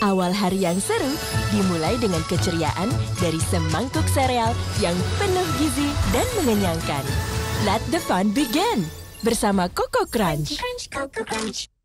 Awal hari yang seru dimulai dengan keceriaan dari semangkuk sereal yang penuh gizi dan mengenyangkan. Let the fun begin bersama Coco Crunch. Crunch, Coco Crunch.